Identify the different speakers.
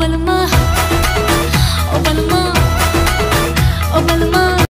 Speaker 1: பலமா